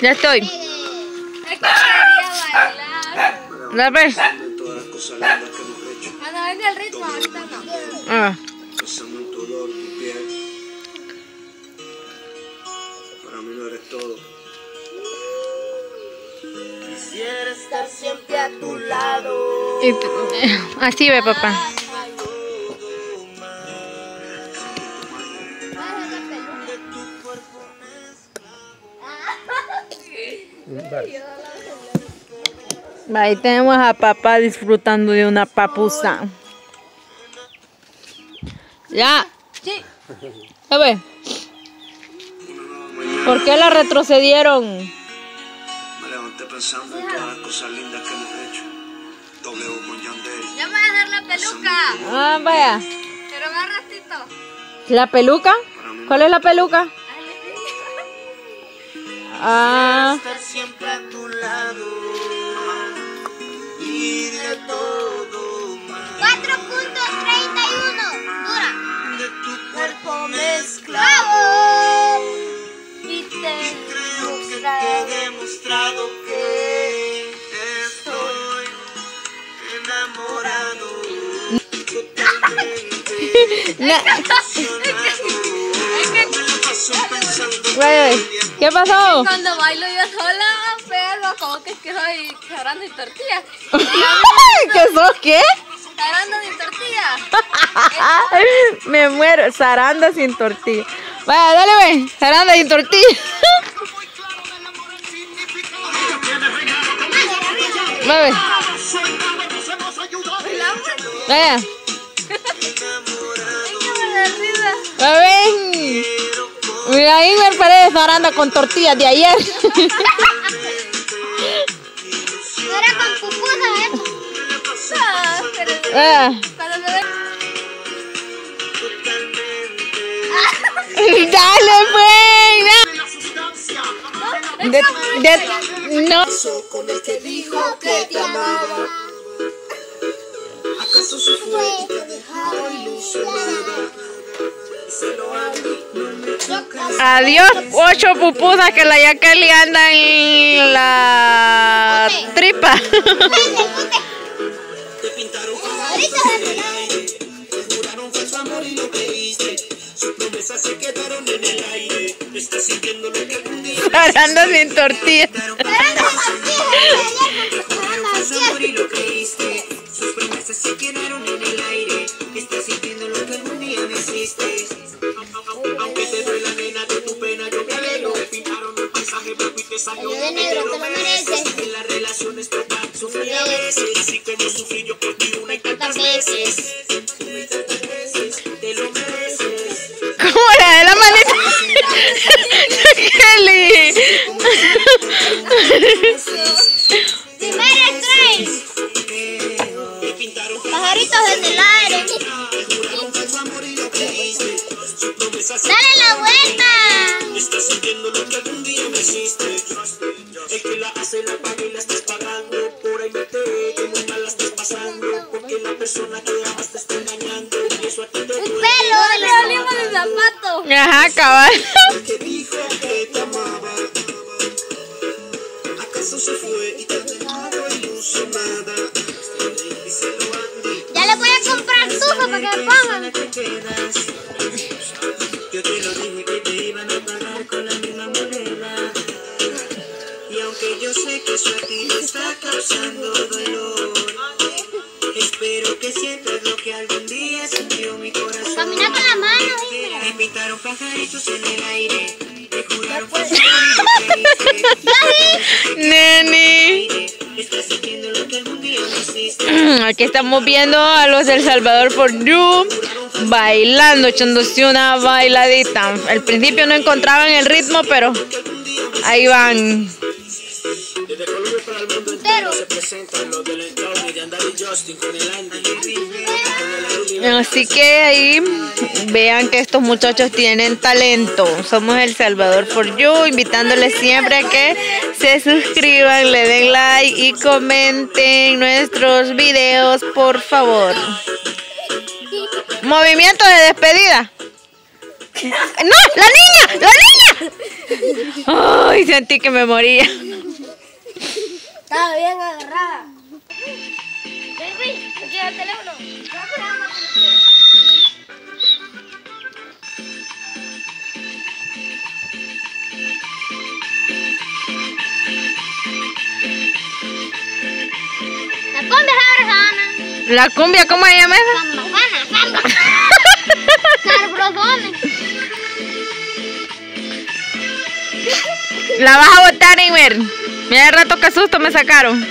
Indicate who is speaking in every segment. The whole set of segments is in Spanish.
Speaker 1: Ya estoy. ¿La ves?
Speaker 2: Cuando venga el ritmo, ahorita no.
Speaker 1: Ah.
Speaker 3: Tu tu piel. Para mí no eres todo. Quisiera estar siempre a tu lado.
Speaker 1: Así ve, papá. Ahí tenemos a papá disfrutando de una papusa. Ya.
Speaker 2: Sí.
Speaker 1: A ver. ¿Por qué la retrocedieron?
Speaker 3: Me levanté pensando en todas las cosas lindas que hemos hecho. W con Yandel.
Speaker 2: Ya me voy a dejar la peluca.
Speaker 1: Ah, vaya.
Speaker 2: Pero más ratito.
Speaker 1: ¿La peluca? ¿Cuál es la peluca? Ah,
Speaker 3: Estar siempre a tu lado. Y de todo más.
Speaker 2: 4.31. Dura.
Speaker 3: De tu cuerpo mezcla.
Speaker 2: ¡Bravo! Y te
Speaker 3: Creo que te he demostrado que estoy enamorado. Totalmente
Speaker 1: Vaya, ¿Qué pasó?
Speaker 2: Cuando bailo yo sola, pero como que es que soy quebrando mi tortilla.
Speaker 1: ¿Qué sos qué?
Speaker 2: Quebrando mi tortilla.
Speaker 1: Me muero. Zaranda sin tortilla. Vaya, dale, ve. Zaranda sin tortilla. Vaya. Vaya. Vaya, Mira, Inver Paredes zaranda con tortillas de ayer.
Speaker 2: No era con pupusa, ¿eh? No, pero cuando ve...
Speaker 1: Dale, pues. De, de, no.
Speaker 3: con el que dijo que te amaba. ¿Acaso se fue y te dejaba ilusionada? Se lo hago.
Speaker 1: Adiós, ocho pupusas que la Yakeli anda en la tripa.
Speaker 3: Te pintaron
Speaker 2: Ahorita
Speaker 3: y te salió
Speaker 2: de negro, te lo mereces.
Speaker 3: En la relación es total, sufrí a veces. Así como sufrí yo por ti una y tantas veces. Una y tantas veces, te lo mereces.
Speaker 1: ¿Cómo la de la manita? Yakeli.
Speaker 2: Primer Train.
Speaker 3: Te pintaron
Speaker 2: Pajaritos en el aire.
Speaker 3: te juraron falso amor y lo creíste. Sus promesas se
Speaker 2: Dale la vuelta.
Speaker 3: Andy.
Speaker 2: Ya le voy a comprar tufa para que me pongan.
Speaker 3: Yo te lo dije que te iban a pagar con la misma moneda. Y aunque yo sé que eso a ti te está causando dolor, espero que sientas lo que algún pintaron pajaritos en el aire, te juraron.
Speaker 1: Aquí estamos viendo a los del Salvador por You bailando, echándose una bailadita. Al principio no encontraban el ritmo, pero ahí van.
Speaker 3: Desde Colombia para el mundo entero se presentan los del entorno de Andar y Justin con el Andy.
Speaker 1: Así que ahí vean que estos muchachos tienen talento. Somos El Salvador for You, invitándoles siempre a que se suscriban, le den like y comenten nuestros videos, por favor. Movimiento de despedida. ¡No! ¡La niña! ¡La niña! Ay, sentí que me moría.
Speaker 2: Estaba bien agarrada. Ven, güey, aquí el teléfono. La cumbia sabrosona.
Speaker 1: La cumbia, ¿cómo se llama esa?
Speaker 2: Sambajana, samba. Sabrosona.
Speaker 1: La vas a botar, Imer. Mira el rato que susto me sacaron.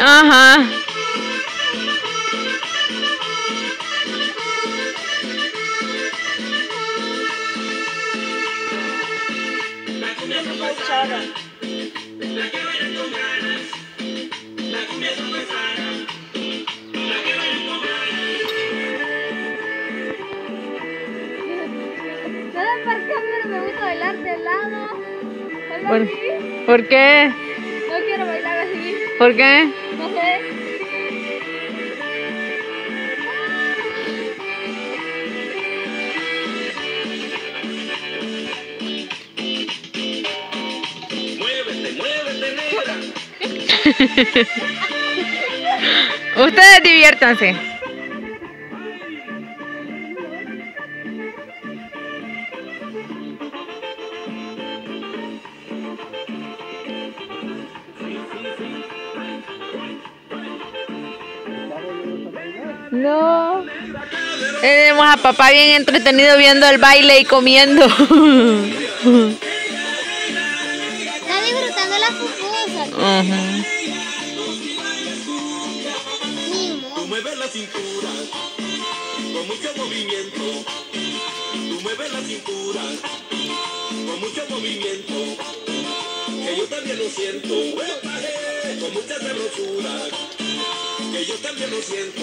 Speaker 1: Ajá.
Speaker 2: Por qué? No quiero bailar así.
Speaker 1: ¿Por qué?
Speaker 2: No sé.
Speaker 4: Muévete, muévete, negra.
Speaker 1: Ustedes diviértanse. No. Tenemos a papá bien entretenido viendo el baile y comiendo.
Speaker 2: Está disfrutando la pupusa.
Speaker 1: Ujú.
Speaker 2: Mimo.
Speaker 4: Tú mueves la cintura con mucho movimiento. Tú mueves la cintura con mucho movimiento. Que yo también lo siento. ¡Uepa, eh! Con mucha sabrosura. Que yo también lo siento.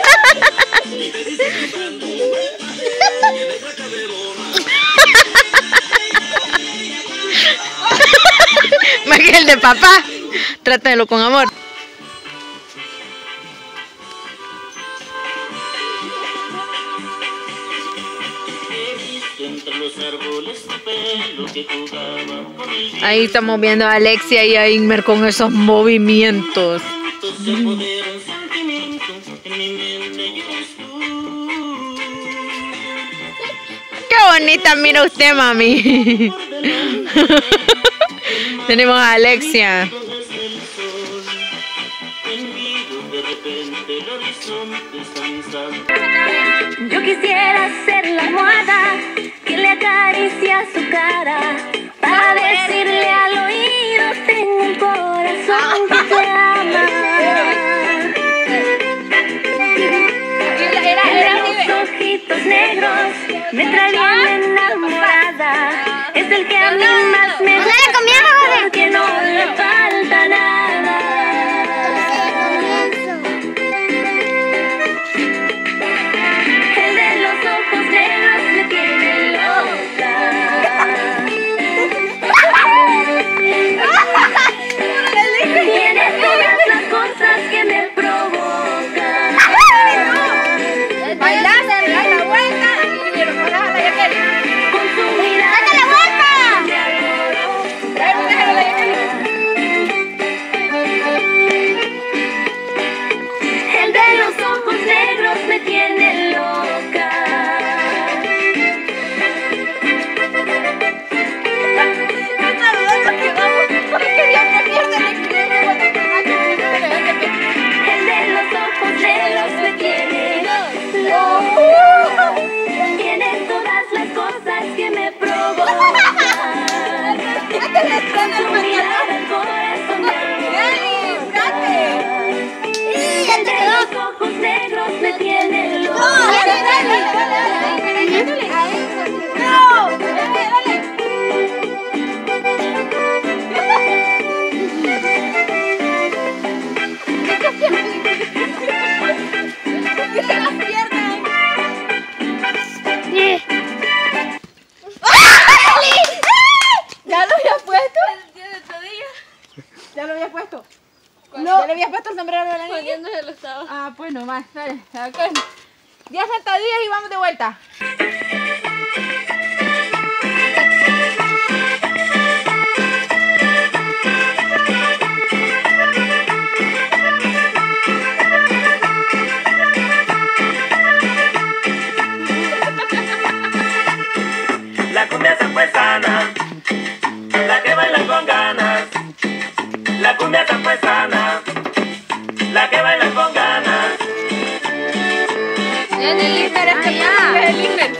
Speaker 4: que jugaban con el
Speaker 1: Ahí estamos viendo a Alexia y a Inmer con esos movimientos. Qué bonita mira usted, mami. Tenemos a Alexia.
Speaker 5: Yo quisiera ser la almohada que le acaricia su cara para decirle al oído tengo un corazón que te ama. Los ojitos negros me traen enamorada. Es el que a mí más me
Speaker 2: ¿No
Speaker 1: ¿Ya lo habías puesto? ¿Ya lo habías puesto? ¿Ya le habías puesto el sombrero de la niña? Ah, pues nomás, dale, ok. 10 sentadillas y vamos de vuelta.
Speaker 6: La cumbia sana,
Speaker 7: En el Inter es que
Speaker 1: el.